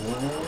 Mm-hmm.